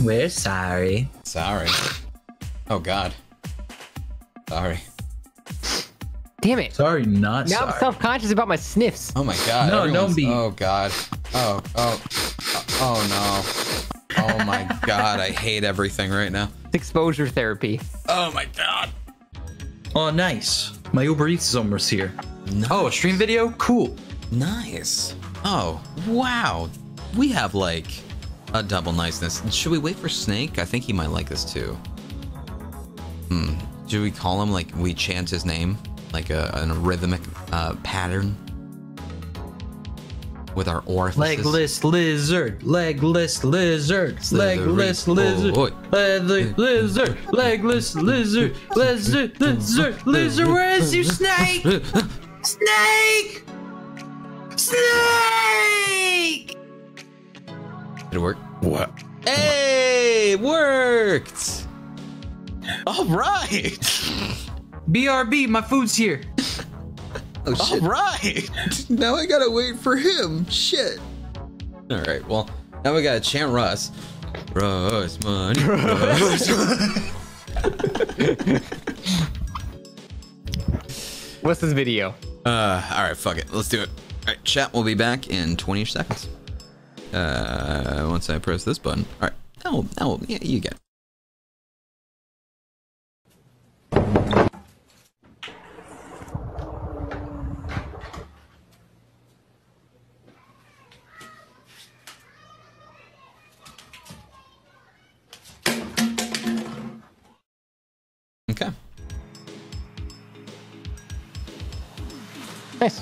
We're sorry. Sorry. Oh God. Sorry. Damn it. Sorry, not Now sorry. I'm self-conscious about my sniffs. Oh my God. No, don't be. Oh God. Oh oh oh no. Oh my God. I hate everything right now. It's exposure therapy. Oh my God. Oh, nice. My Uber Eats is almost here. No. Oh, a stream video? Cool. Nice. Oh, wow. We have like a double niceness. Should we wait for Snake? I think he might like this too. Hmm. Should we call him like we chant his name? Like a, a rhythmic uh, pattern? With our orifices? Legless lizard, legless lizard, legless lizard, Oh, legless lizard, legless lizard, lizard, lizard, lizard. Where is you, snake? Snake! Snake! Did it work? What? Hey, it worked! All right. BRB, my food's here. Oh, shit. All right. Now I gotta wait for him. Shit. All right, well, now we gotta chant Russ. Russ money. Russ money. What's this video? Uh, all right, fuck it. Let's do it. All right, chat We'll be back in 20 seconds. Uh, once I press this button. All right, Oh, oh, yeah, you get. it. Okay. Nice.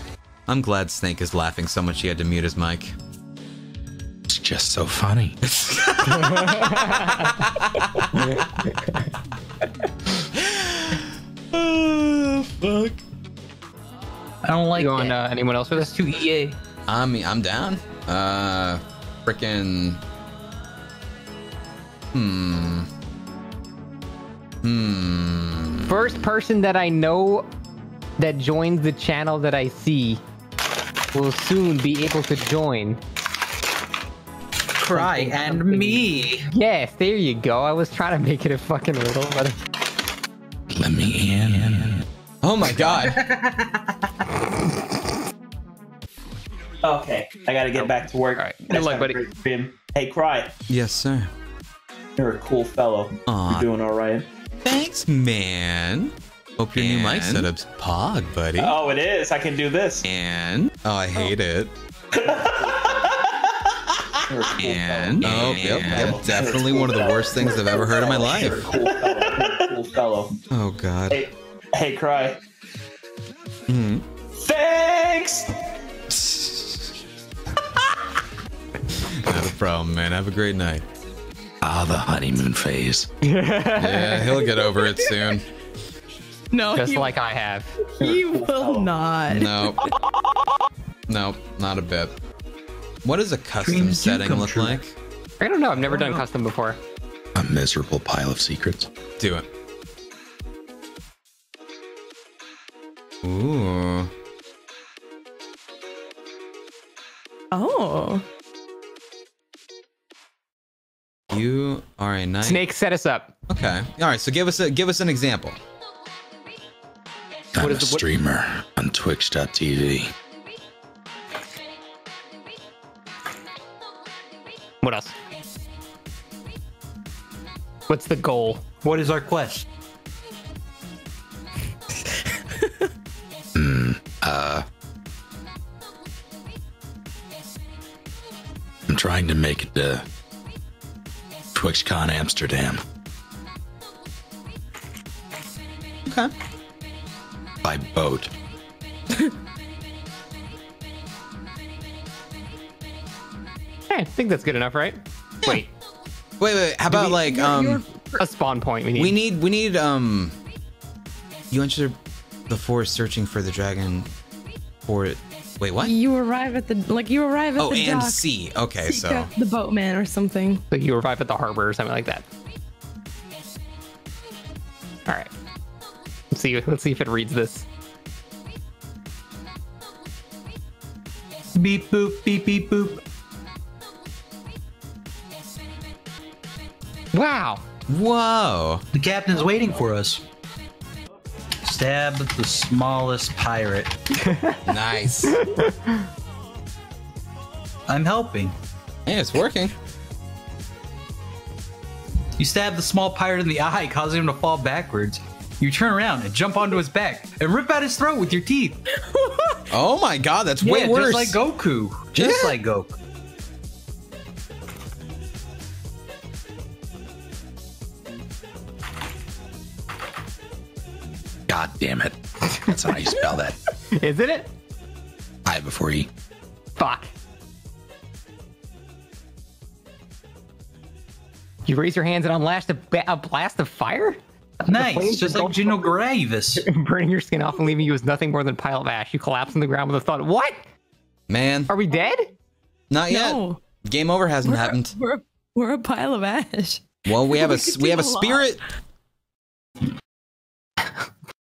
I'm glad Snake is laughing so much he had to mute his mic. It's just so funny. Oh, fuck. I don't like You on that. uh, anyone else with us? Too EA. I mean, I'm down. Uh, freaking. Hmm. Hmm. First person that I know that joins the channel that I see will soon be able to join. Cry and me. Yes, there you go. I was trying to make it a fucking riddle, but Let me in. Oh my god. Okay, I gotta get back to work. All right. Good luck, buddy. great. Hey, Cry, yes, sir. you're a cool fellow. Aw. You're doing all right. Thanks, man. Hope your new mic setup's pog, buddy. Oh, it is. I can do this. And oh, I hate it. You're a cool And oh, yep, yep, definitely one of the worst things I've ever heard in my life. cool fellow. Cool fellow. Oh god. Hey, hey, Cry. Mhm. Thanks. Not a problem, man. Have a great night. Ah, the honeymoon phase. Yeah, he'll get over it soon. No, just you, like I have. He will not. Nope. Nope, not a bit. What does a custom Dreams setting look true. like? I don't know. I've never done custom before. A miserable pile of secrets. Do it. Ooh. Oh, You are a nice Snake, set us up. Okay. All right. So give us a give us an example. I'm What a the- what- streamer on Twitch.tv. What else? What's the goal? What is our quest? Uh I'm trying to make it to TwitchCon Amsterdam Okay. by boat. Hey, I think that's good enough, right? Wait, Wait, wait. How about like um a spawn point we need. we need we need um you enter the forest searching for the dragon for it. Wait, what? you arrive at the like you arrive at Oh, the and dock. C. Okay, seek so the boatman or something. So you arrive at the harbor or something like that. All right. Let's see. Let's see if it reads this. Beep boop, beep beep boop. Wow. Whoa. The captain's waiting for us. Stab the smallest pirate. Nice. I'm helping. hey, it's working. You stab the small pirate in the eye, causing him to fall backwards. You turn around and jump onto his back and rip out his throat with your teeth. Oh my god, that's yeah, way worse. just like Goku. Just Yeah. like Goku. Damn it. That's not how you spell that. Isn't it? I before E. Fuck. You raise your hands and unlash a, ba- a blast of fire? Nice, flames just are like Gino Gravis. Burning your skin off and leaving you as nothing more than a pile of ash. You collapse on the ground with a thought. What? Man, Are we dead? not yet. No. Game over hasn't happened. We're, we're a pile of ash. Well, we have a We could we do have a a lot. spirit.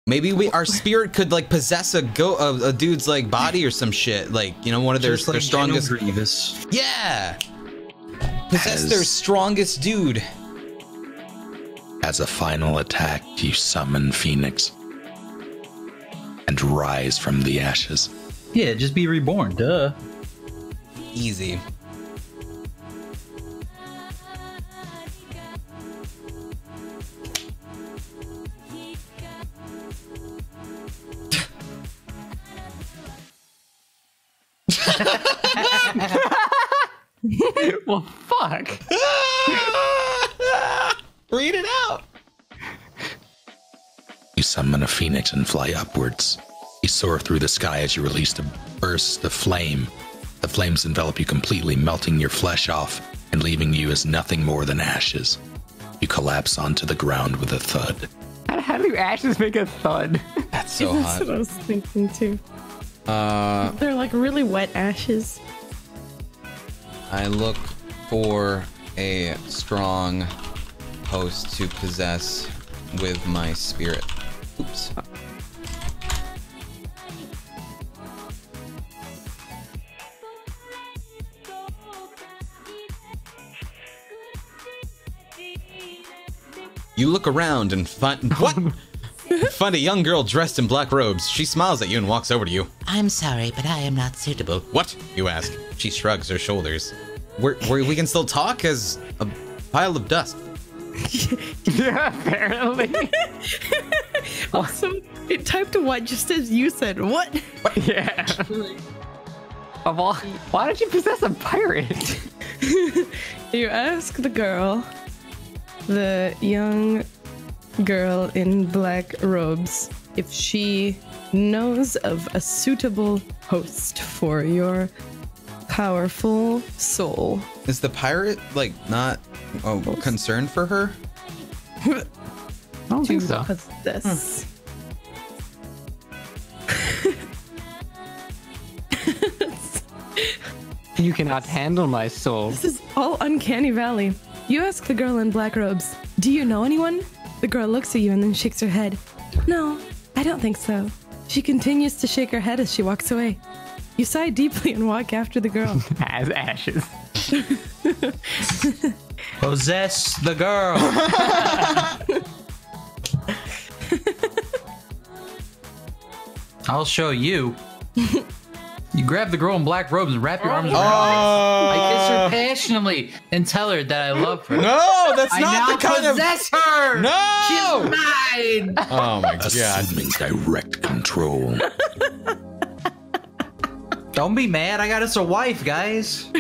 Maybe we our spirit could like possess a go a, a dude's like body or some shit. Like you know, one of their Just like their strongest. Gino Grievous. Yeah. Possess their strongest dude. As a final attack, you summon Phoenix and rise from the ashes. Yeah, just be reborn. Duh. Easy. Fly upwards. You soar through the sky as you release a burst of flame. The flames envelop you completely, melting your flesh off and leaving you as nothing more than ashes. You collapse onto the ground with a thud. How, how do ashes make a thud? That's so That's hot. what I was thinking too. Uh, They're like really wet ashes. I look for a strong host to possess with my spirit. You look around and find what? find a young girl dressed in black robes. She smiles at you and walks over to you. I'm sorry, but I am not suitable. What? You ask. She shrugs her shoulders. We're, we're, we can still talk as a pile of dust. yeah, apparently. Awesome. It typed what just as you said. What? yeah. Of all, why did you possess a pirate? You ask the girl, the young girl in black robes, if she knows of a suitable host for your powerful soul. Is the pirate, like, not oh, concerned for her? I don't think so. Possess. You cannot handle my soul. This is all uncanny valley. You ask the girl in black robes, Do you know anyone? The girl looks at you and then shakes her head. No, I don't think so. She continues to shake her head as she walks away. You sigh deeply and walk after the girl. As ashes. Possess the girl. I'll show you. You grab the girl in black robes and wrap your arms oh. around her. I kiss her uh. passionately and tell her that I love her. No, that's I not now the kind of. possess her. No! She's mine. Oh my god. Assuming direct control. Don't be mad. I got us a wife, guys.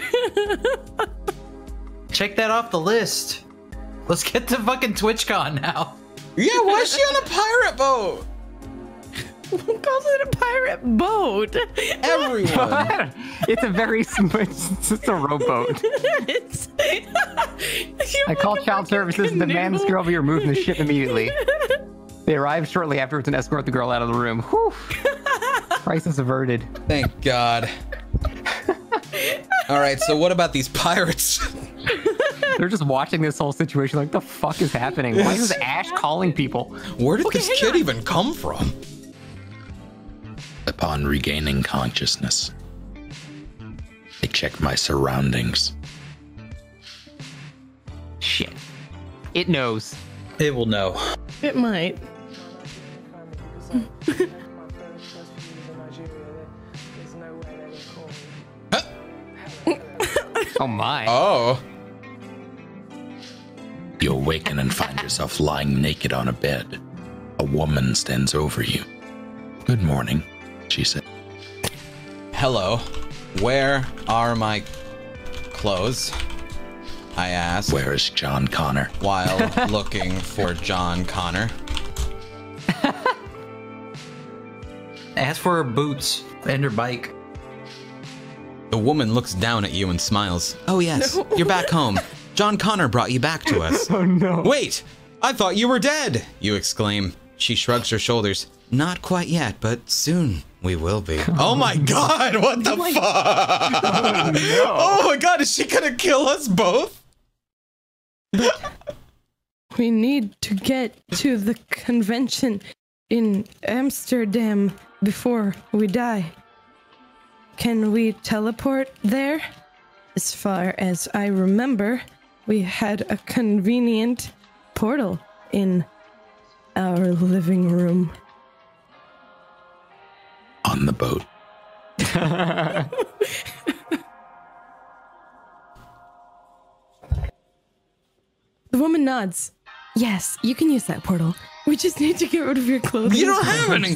Check that off the list. Let's get to fucking TwitchCon now. Yeah, why is she on a pirate boat? Who calls it a pirate boat? Everyone. it's a very sm- it's just a rowboat. it's. I call child services and demand this girl be removed from the ship immediately. They arrive shortly afterwards and escort the girl out of the room. Whew. Crisis averted. Thank God. All right, so what about these pirates? They're just watching this whole situation like, the fuck is happening? Why is Ash calling people? Where did this kid even come from? Upon regaining consciousness, I check my surroundings. Shit. It knows. It will know. It might. Oh my. Oh. You awaken and find yourself lying naked on a bed. A woman stands over you. Good morning, she said. Hello. Where are my clothes? I asked Where is John Connor? while looking for John Connor. Ask for her boots and her bike. The woman looks down at you and smiles. Oh, yes, you're back home. John Connor brought you back to us. Oh no. Wait, I thought you were dead, you exclaim. She shrugs her shoulders. Not quite yet, but soon we will be. Oh my god, what the oh fuck? Oh my god, is she gonna kill us both? We need to get to the convention in Amsterdam before we die. Can we teleport there? As far as I remember, we had a convenient portal in our living room. On the boat. The woman nods. Yes, you can use that portal. We just need to get rid of your clothing. You don't have any.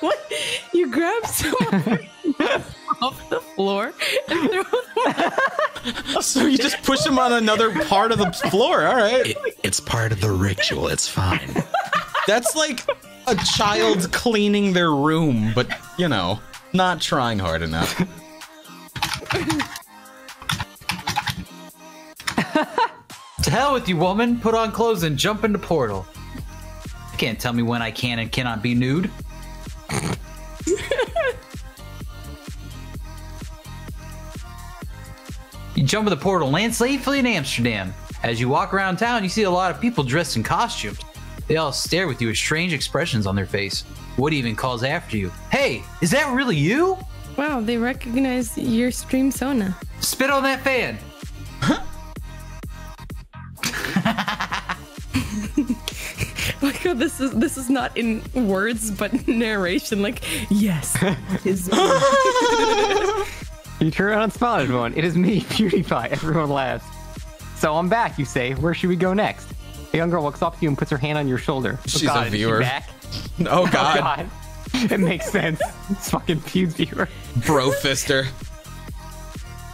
what? You grab someone off the floor and throw them So you just push them on another part of the floor, alright. It, it's part of the ritual. It's fine. That's like a child cleaning their room, but you know, not trying hard enough. To hell with you, woman. Put on clothes and jump into portal. You can't tell me when I can and cannot be nude. you jump in the portal, land safely in Amsterdam. As you walk around town, you see a lot of people dressed in costumes. They all stare with you with strange expressions on their face. Woody even calls after you. Hey, is that really you? Wow, they recognize your stream Sona. Spit on that fan. Huh? Like how this is this is not in words but narration. Like, yes, it is me. You turn around and smile at everyone. It is me, PewDiePie. Everyone laughs. So I'm back, you say. Where should we go next? A young girl walks up to you and puts her hand on your shoulder. Oh, She's a God, is she viewer. back? Oh Oh god, god. It makes sense. It's fucking Pew's viewer. bro fister.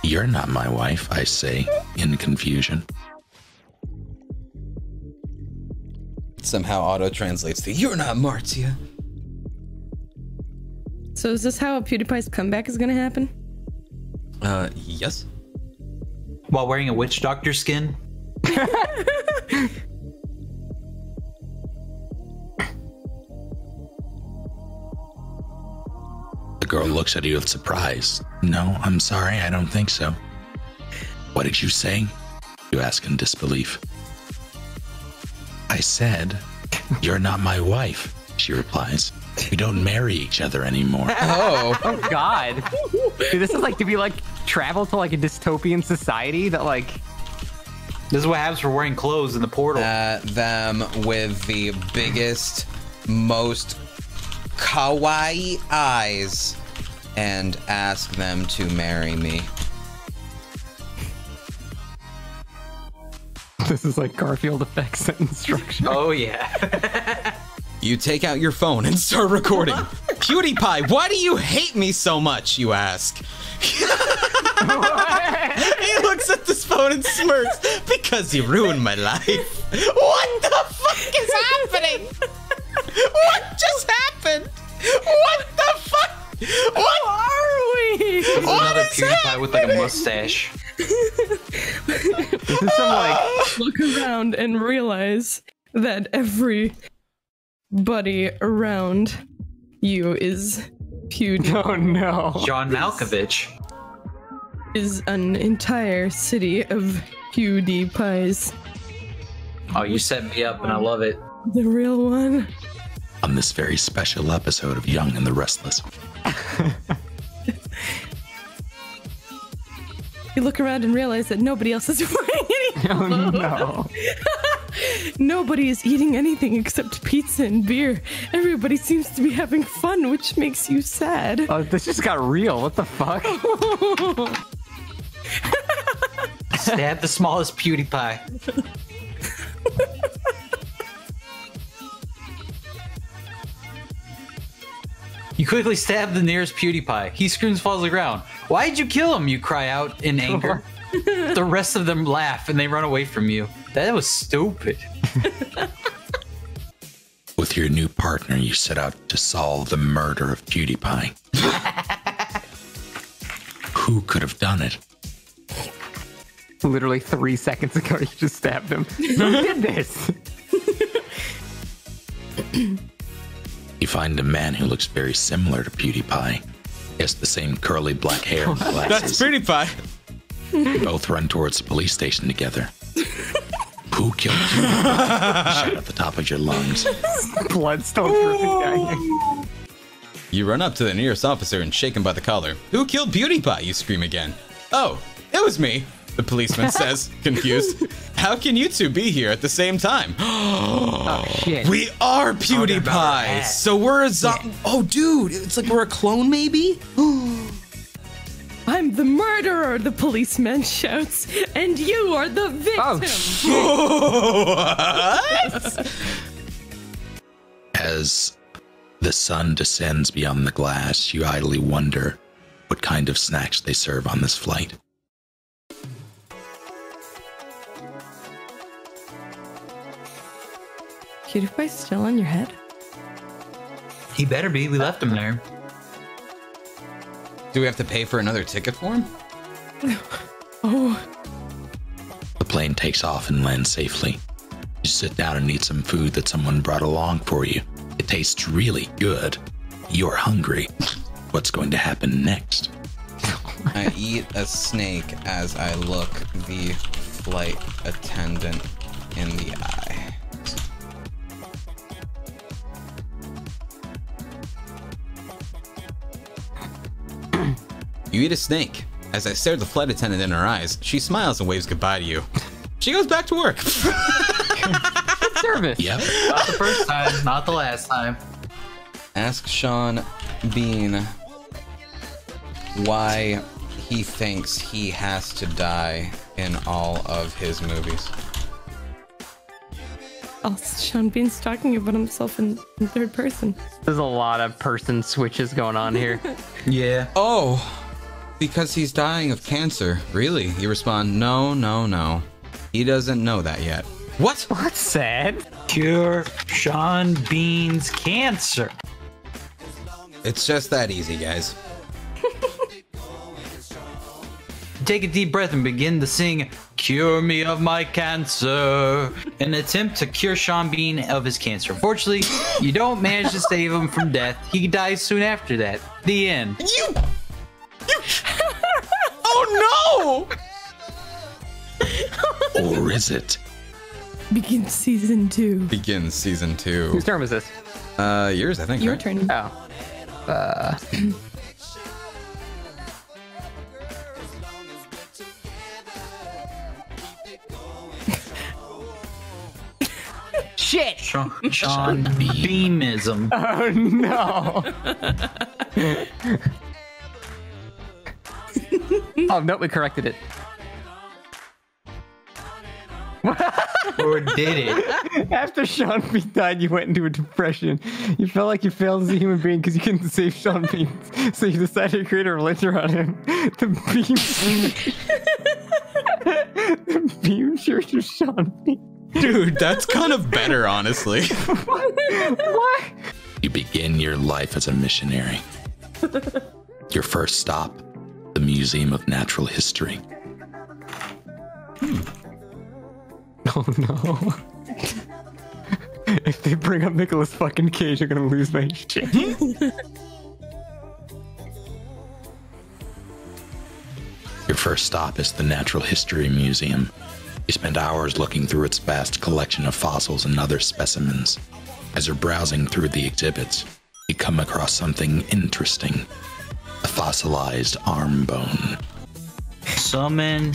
You're not my wife, I say, in confusion. Somehow auto translates to "You're not Marzia." So is this how a PewDiePie's comeback is gonna happen? Uh, yes. While wearing a witch doctor skin. girl looks at you with surprise. No, I'm sorry, I don't think so. What did you say? You ask in disbelief. I said, You're not my wife, she replies. We don't marry each other anymore. Oh, Oh god. Dude, this is like to be like travel to like a dystopian society that like This is what happens for wearing clothes in the portal. at them with the biggest, most kawaii eyes, and ask them to marry me. this is like Garfield effects sentence structure. oh yeah. You take out your phone and start recording. PewDiePie, why do you hate me so much? You ask. he looks at this phone and smirks because you ruined my life. What the fuck is happening? What just happened? What the fuck? What Are we? There's another is PewDiePie with like a mustache. This is some like ah. Look around and realize that everybody around you is PewDiePie. Oh no. John Malkovich. Is an entire city of PewDiePies. Oh, you set me up and I love it. The real one. On this very special episode of Young and the Restless. You look around and realize that nobody else is wearing any Oh no. Nobody is eating anything except pizza and beer. Everybody seems to be having fun, which makes you sad. Oh, this just got real. What the fuck? Stab the smallest PewDiePie. You quickly stab the nearest PewDiePie. He screams, falls to the ground. Why'd you kill him? You cry out in anger. the rest of them laugh and they run away from you. That was stupid. With your new partner, you set out to solve the murder of PewDiePie. Who could have done it? Literally three seconds ago, you just stabbed him. Who did this? You find a man who looks very similar to PewDiePie. He has the same curly black hair and That's glasses. PewDiePie. They both run towards the police station together. Who killed you? Shout at the top of your lungs. Blood still dripping down you. You run up to the nearest officer and shake him by the collar. Who killed PewDiePie? You scream again. Oh, it was me, the policeman says, confused. How can you two be here at the same time? Oh shit. We are about PewDiePie. So we're a zo- Oh, dude, it's like we're a clone, maybe? I'm the murderer, the policeman shouts, and you are the victim. Oh, what? As the sun descends beyond the glass, you idly wonder what kind of snacks they serve on this flight. PewDiePie's still on your head? He better be. We left him there. Do we have to pay for another ticket for him? Oh, The plane takes off and lands safely. You sit down and eat some food that someone brought along for you. It tastes really good. You're hungry. What's going to happen next? I eat a snake as I look the flight attendant in the eye. You eat a snake. As I stare the flight attendant in her eyes, she smiles and waves goodbye to you. She goes back to work. service. Yep. Not the first time, not the last time. Ask Sean Bean why he thinks he has to die in all of his movies. oh, Sean Bean's talking about himself in, in third person. There's a lot of person switches going on here. Yeah. Oh, because he's dying of cancer. Really? You respond, no, no, no. He doesn't know that yet. What? That's sad. Cure Sean Bean's cancer. It's just that easy, guys. Take a deep breath and begin to sing Cure Me of My Cancer. An attempt to cure Sean Bean of his cancer. Unfortunately, you don't manage to save him from death. He dies soon after that. The end. You. you no! Or is it? Begin season two. Begins season two. Whose turn was this? Uh, yours, I think. Your right? turn. Oh. Uh. Shit! Sean, Sean Beamism. Oh no! Oh no, we corrected it. Or did it? After Sean Bean died, you went into a depression. You felt like you failed as a human being because you couldn't save Sean Bean, so you decided to create a religion on him. The Beam, the Beam Church of Sean Bean. Dude, that's kind of better, honestly. What? You begin your life as a missionary. Your first stop, the Museum of Natural History. Hmm. Oh no. if they bring up Nicholas fucking Cage, I'm gonna lose my shit. Your first stop is the Natural History Museum. You spend hours looking through its vast collection of fossils and other specimens. As you're browsing through the exhibits, you come across something interesting a fossilized arm bone. Summon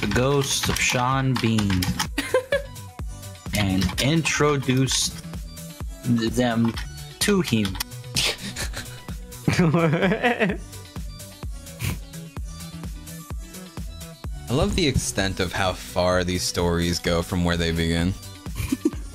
the ghost of Sean Bean and introduce them to him. I love the extent of how far these stories go from where they begin.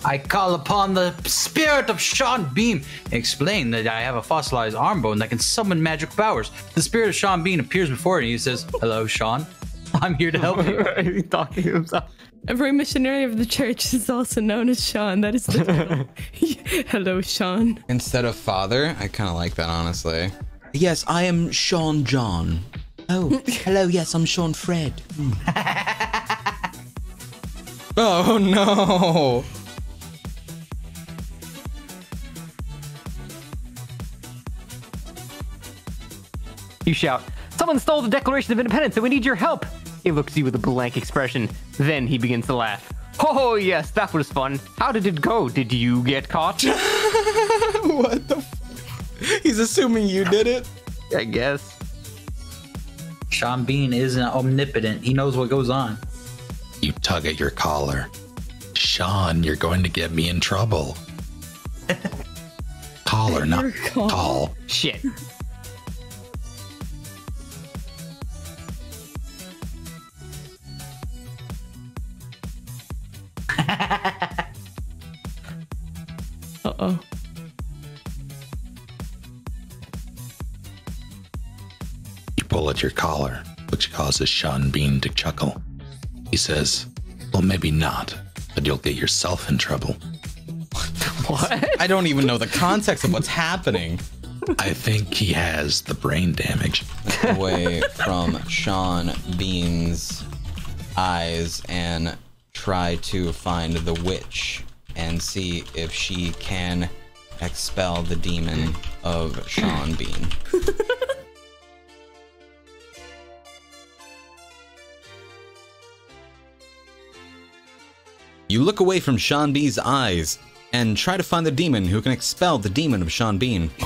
I call upon the spirit of Sean Bean. Explain that I have a fossilized arm bone that can summon magic powers. The spirit of Sean Bean appears before it and he says, Hello, Sean. I'm here to help you. He's talking to himself. Every missionary of the church is also known as Sean. That is the title. Hello, Sean. Instead of father, I kind of like that, honestly. Yes, I am Sean John. Oh, hello, yes, I'm Sean Fred. oh no! You shout, Someone stole the Declaration of Independence and we need your help! He looks at you with a blank expression. Then he begins to laugh. Oh, yes, that was fun. How did it go? Did you get caught? what the? F- He's assuming you did it. I guess. Sean Bean isn't omnipotent. He knows what goes on. You tug at your collar. Sean, you're going to get me in trouble. collar, not call. Shit. At your collar, which causes Sean Bean to chuckle. He says, Well, maybe not, but you'll get yourself in trouble. What? I don't even know the context of what's happening. I think he has the brain damage. Away from Sean Bean's eyes and try to find the witch and see if she can expel the demon of Sean Bean. You look away from Sean B's eyes and try to find the demon who can expel the demon of Sean Bean.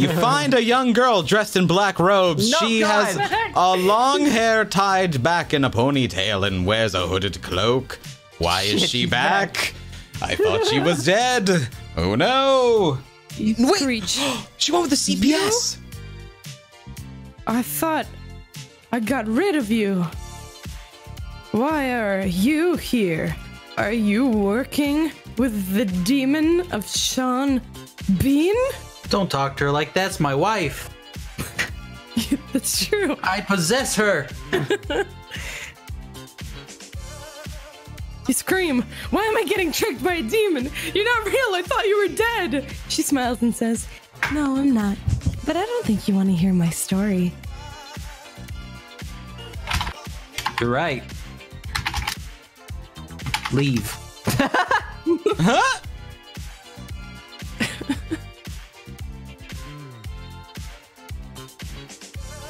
You find a young girl dressed in black robes. No, she God. has a long hair tied back in a ponytail and wears a hooded cloak. Why is she she's back? I thought she was dead. Oh no. You Wait. screech. She went with the CPS. I thought I got rid of you. Why are you here? Are you working with the demon of Sean Bean? Don't talk to her like that's my wife. That's true. I possess her. You scream, Why am I getting tricked by a demon? You're not real. I thought you were dead. She smiles and says, No, I'm not. But I don't think you want to hear my story. You're right. Leave.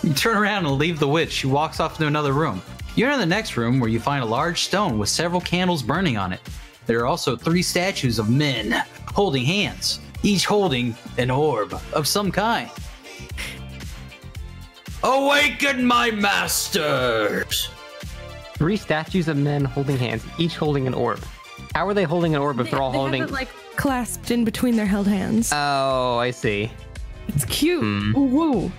you turn around and leave the witch. She walks off into another room. You enter the next room where you find a large stone with several candles burning on it. There are also three statues of men holding hands, each holding an orb of some kind. Awaken my masters! Three statues of men holding hands, each holding an orb. How are they holding an orb if they're all they holding? have it like clasped in between their held hands. Oh, I see. it's cute. Hmm. Ooh, woo.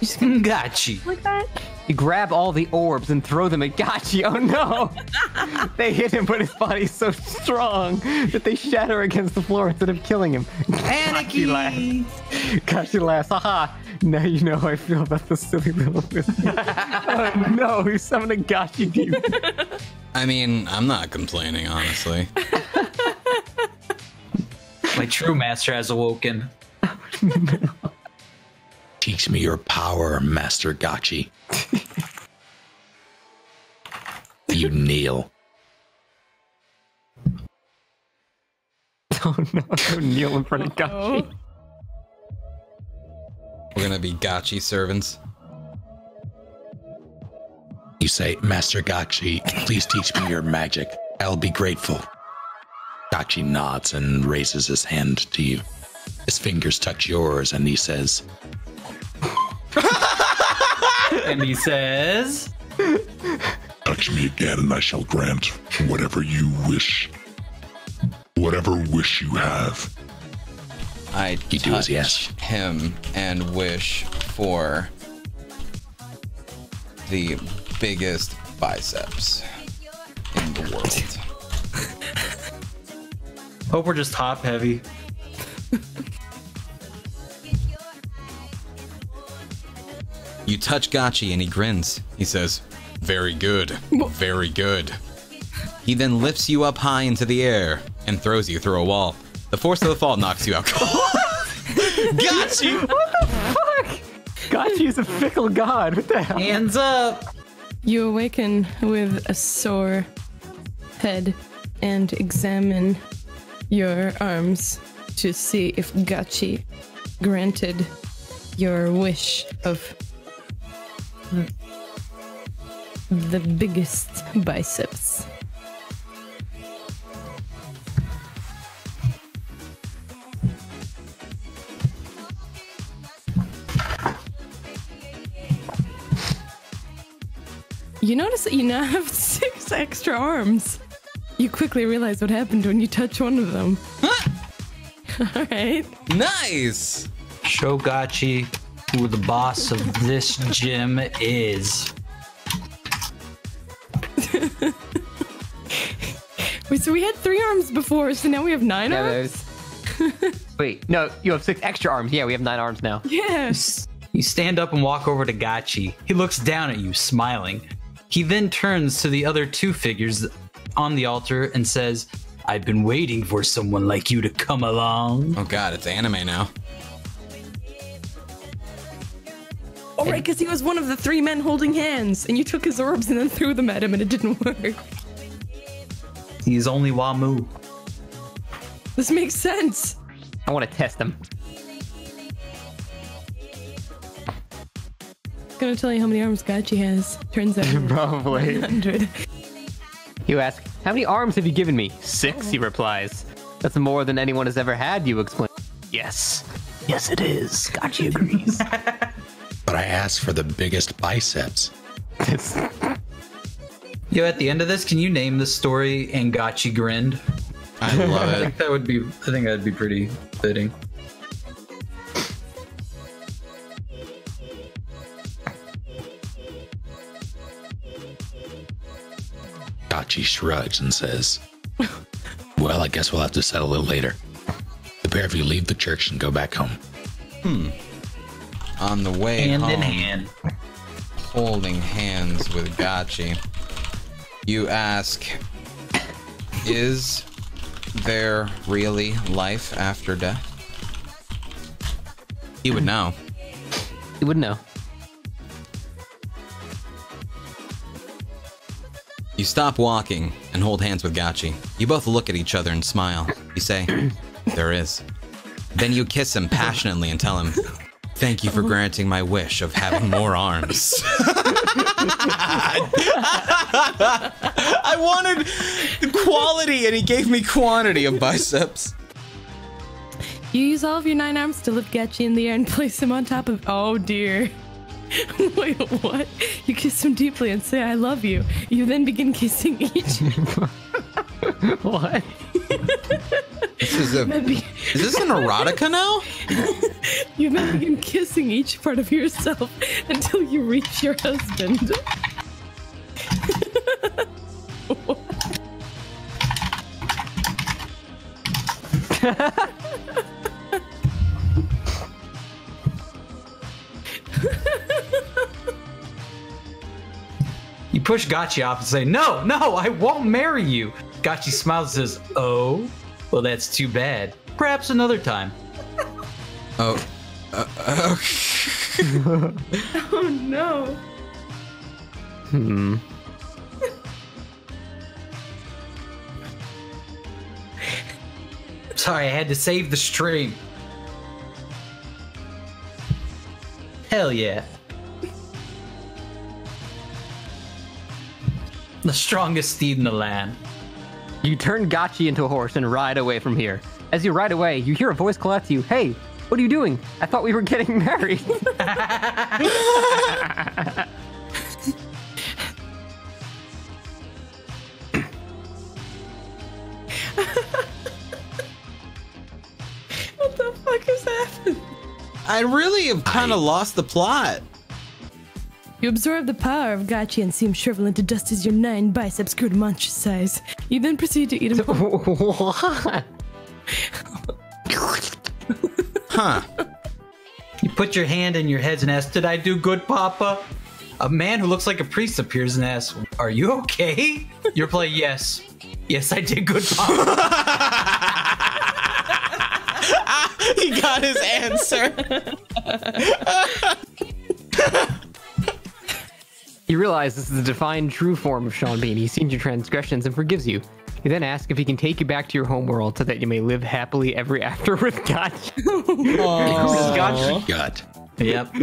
Gotcha. Like that? You grab all the orbs and throw them at Gachi. Oh no! they hit him, but his body's so strong that they shatter against the floor instead of killing him. Gachi laughs. Panicky! Gachi laughs. Haha! Now you know how I feel about the silly little biscuit. oh no! He summoned a Gachi demon. I mean, I'm not complaining, honestly. My true master has awoken. Teach me your power, Master Gachi. You kneel. Oh no! Don't kneel in front of Gachi. We're gonna be Gachi servants. You say, Master Gachi, please teach me your magic. I'll be grateful. Gachi nods and raises his hand to you. His fingers touch yours, and he says, And he says, Touch me again, and I shall grant whatever you wish. Whatever wish you have. I You do as he asks. touch him and wish for the biggest biceps in the world. Hope we're just top heavy. You touch Gachi and he grins. He says, Very good. Very good. He then lifts you up high into the air and throws you through a wall. The force of the fall knocks you out. Gachi! God, is a fickle god. What the hell? Hands up. You awaken with a sore head and examine your arms to see if Gachi granted your wish of the biggest biceps. You notice that you now have six extra arms. You quickly realize what happened when you touch one of them. All right. Nice! Show Gachi who the boss of this gym is. Wait, so we had three arms before, so now we have nine Yeah, arms? Wait, no, you have six extra arms. Yeah, we have nine arms now. Yes. You stand up and walk over to Gachi. He looks down at you, smiling. He then turns to the other two figures on the altar and says, I've been waiting for someone like you to come along. Oh god, it's anime now. Oh, right, because he was one of the three men holding hands, and you took his orbs and then threw them at him, and it didn't work. He's only Wamuu. This makes sense. I want to test them. Gonna tell you how many arms Gachi has. Turns out Probably. 100. You ask, How many arms have you given me? Six, he oh. replies. That's more than anyone has ever had, you explain. Yes. Yes, it is. Gachi agrees. But I asked for the biggest biceps. Yo, at the end of this, can you name the story and Gachi grinned? I love I it. think that would be I think that'd be pretty fitting. Gachi shrugs and says, Well, I guess we'll have to settle it later. The pair of you leave the church and go back home. Hmm. On the way Hand home, in hand. holding hands with Gachi, you ask, Is there really life after death? He would know. He wouldn't know. You stop walking and hold hands with Gachi. You both look at each other and smile. You say, There is. Then you kiss him passionately and tell him, Thank you for granting my wish of having more arms. I wanted quality and he gave me quantity of biceps. You use all of your nine arms to lift Gachi in the air and place him on top of. Oh dear. Wait, what? You kiss him deeply and say, I love you. You then begin kissing each. What? This is a be- Is this an erotica now? you then begin kissing each part of yourself until you reach your husband. You push Gachi off and say, No, no, I won't marry you. Gachi smiles and says, Oh, well, that's too bad. Perhaps another time. Oh, Oh oh no. Hmm. Sorry, I had to save the stream. Hell yeah. The strongest steed in the land. You turn Gachi into a horse and ride away from here. As you ride away, you hear a voice call out to you, Hey, what are you doing? I thought we were getting married. What the fuck is happening? I really have kind of lost the plot. You absorb the power of Gachi and see him shrivel into dust as your nine biceps grew to monstrous size. You then proceed to eat him. what? Huh. You put your hand in your head and ask, Did I do good, Papa? A man who looks like a priest appears and asks, Are you okay? You reply, Yes. Yes, I did good, Papa. he got his answer. You realize this is the defined true form of Sean Bean. He's seen your transgressions and forgives you. You then ask if he can take you back to your homeworld so that you may live happily ever after with Gachi. Gachi. Gut. yep.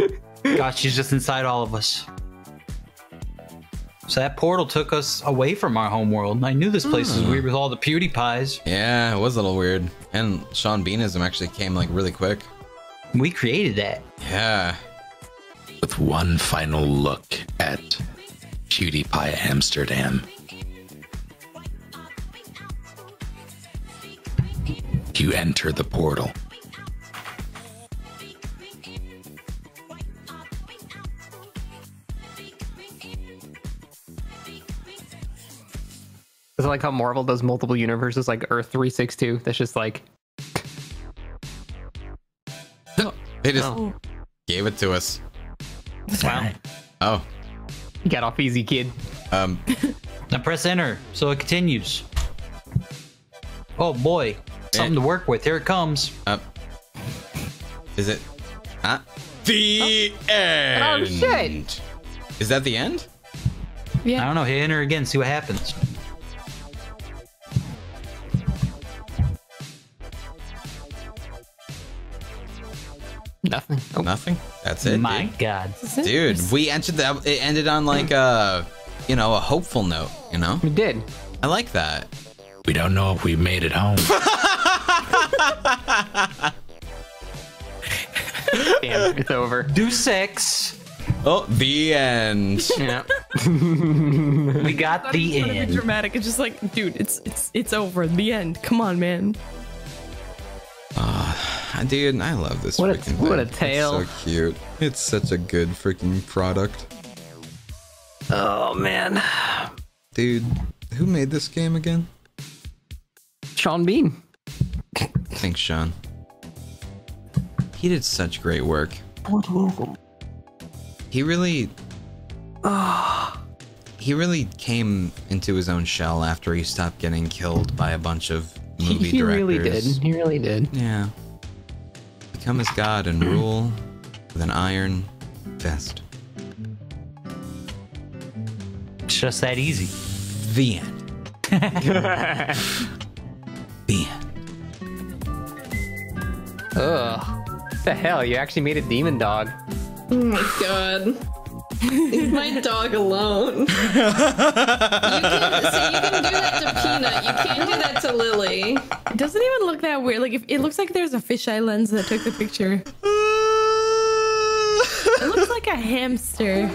Gosh, she's just inside all of us. So that portal took us away from our homeworld. I knew this place was hmm. weird with all the PewDiePies. Yeah, it was a little weird. And Sean Beanism actually came like really quick. We created that. Yeah. With one final look at PewDiePie Amsterdam. You enter the portal. Is it like how Marvel does multiple universes like Earth 362? That's just like, No, They just oh, gave it to us. Wow. Oh. You got off easy, kid. Um Now press enter so it continues. Oh boy, something to work with. Here it comes. uh, Is it Huh? The end. Oh, shit. Is that the end? Yeah. I don't know. Hit enter again. See what happens. Nothing. Oh, Nothing. That's it. My dude. God. Dude, we entered that it ended on like a you know, a hopeful note, you know? we did. I like that. We don't know if we made it home. Damn, it's over. Do six. Oh, the end. Yeah. We got the It's not even end. dramatic. It's just like, dude, it's it's it's over. The end. Come on, man. Ah. Dude, I love this What a- freaking what a tale. It's so cute. It's such a good freaking product. Oh man. Dude, who made this game again? Sean Bean. Thanks, Sean. He did such great work. He really He really came into his own shell after he stopped getting killed by a bunch of movie he directors. really did. He really did. Yeah. Become as god and rule with an iron fist. It's just that easy. The end. the end. Ugh. The hell? You actually made a demon dog. Oh my god. Leave my dog alone. you can, so you can do that to Peanut. You can't do that to Lily. It doesn't even look that weird. Like if it looks like there's a fisheye lens that took the picture. It looks like a hamster.